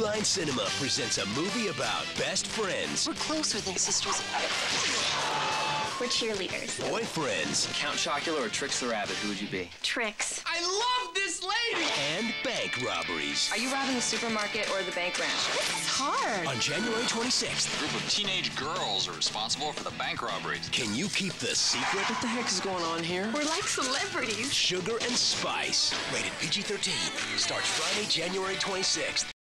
Line Cinema presents a movie about best friends, We're closer than sisters. We're cheerleaders. boyfriends, Count Chocula or Trix the Rabbit, who would you be? Trix. I love this lady! and bank robberies. Are you robbing the supermarket or the bank branch? It's hard. On January 26th, A group of teenage girls are responsible for the bank robberies. can you keep the secret? What the heck is going on here? We're like celebrities. Sugar and Spice. Rated PG 13. Starts Friday, January 26th.